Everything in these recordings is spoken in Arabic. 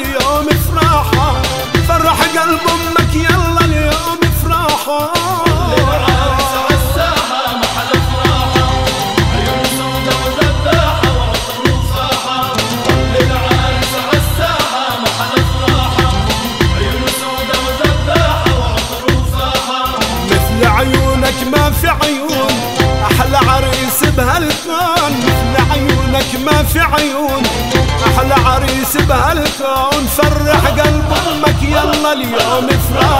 اليوم افرحه فرح قلب أمك يلا اليوم افرحه ما في عيون أحلى عريس بهالكون. مثل عيونك ما في عيون فرح قلب أمك يلا اليوم افراحه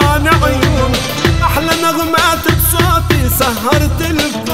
سهران عيون أحلى نغمات بصوتي سهرت الكون.